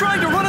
trying to run